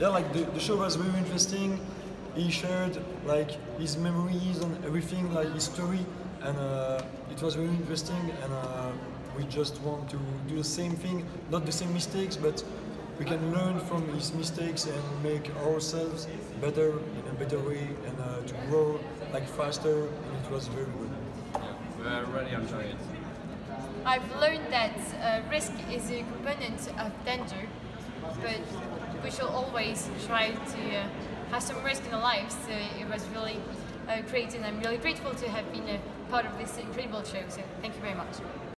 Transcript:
yeah, like the, the show was very interesting. He shared like his memories and everything, like his story, and uh, it was very interesting. And uh, we just want to do the same thing, not the same mistakes, but we can learn from his mistakes and make ourselves better in a better way and uh, to grow like faster. And it was very good. Yeah, we really enjoy it. I've learned that uh, risk is a component of danger, but we should always try to uh, have some risk in our lives. So it was really uh, great, and I'm really grateful to have been a part of this incredible show. So thank you very much.